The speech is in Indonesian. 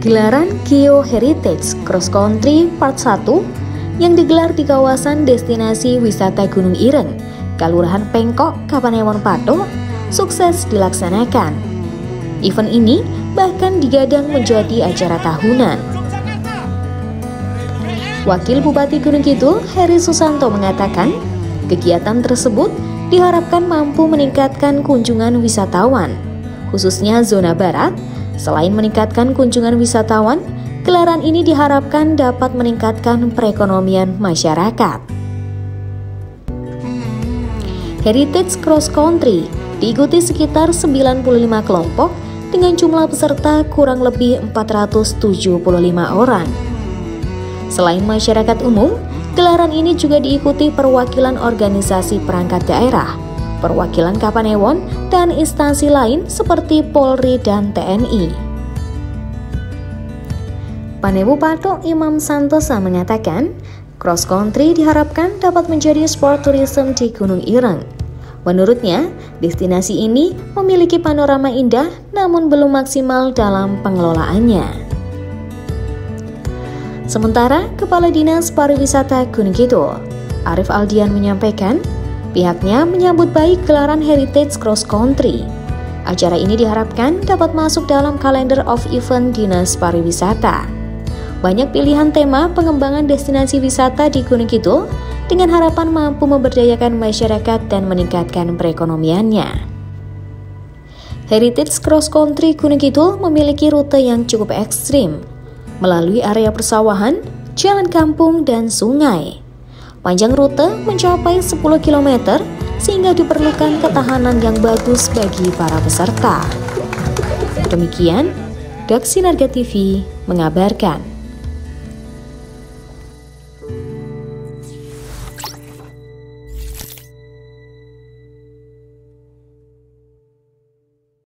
Gelaran Geo Heritage Cross Country Part 1 yang digelar di kawasan destinasi wisata Gunung Ireng, Kalurahan Pengkok, Kapanewon Pato, sukses dilaksanakan. Event ini bahkan digadang menjadi acara tahunan. Wakil Bupati Gunung Kidul, Heri Susanto mengatakan, kegiatan tersebut diharapkan mampu meningkatkan kunjungan wisatawan, khususnya zona barat, Selain meningkatkan kunjungan wisatawan, gelaran ini diharapkan dapat meningkatkan perekonomian masyarakat. Heritage Cross Country diikuti sekitar 95 kelompok dengan jumlah peserta kurang lebih 475 orang. Selain masyarakat umum, gelaran ini juga diikuti perwakilan organisasi perangkat daerah, perwakilan Kapanewon, dan instansi lain seperti Polri dan TNI. Panebu Patok Imam Santosa mengatakan, cross country diharapkan dapat menjadi sport tourism di Gunung Ireng. Menurutnya, destinasi ini memiliki panorama indah namun belum maksimal dalam pengelolaannya. Sementara Kepala Dinas Pariwisata Gunung Kidul, Arif Aldian menyampaikan, Pihaknya menyambut baik gelaran Heritage Cross Country. Acara ini diharapkan dapat masuk dalam kalender of event Dinas Pariwisata. Banyak pilihan tema pengembangan destinasi wisata di Gunung Kidul dengan harapan mampu memberdayakan masyarakat dan meningkatkan perekonomiannya. Heritage Cross Country Gunung Kidul memiliki rute yang cukup ekstrim, melalui area persawahan, jalan kampung, dan sungai. Panjang rute mencapai 10 km sehingga diperlukan ketahanan yang bagus bagi para peserta. Demikian, Daksi Narga TV mengabarkan.